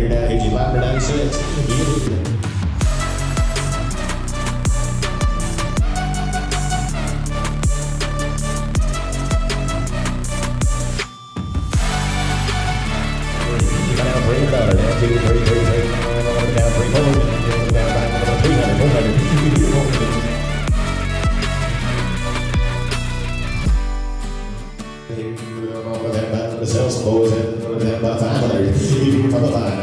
here hit you 596. Down three hundred dollars, you. The sales boys and about five hundred. From the line.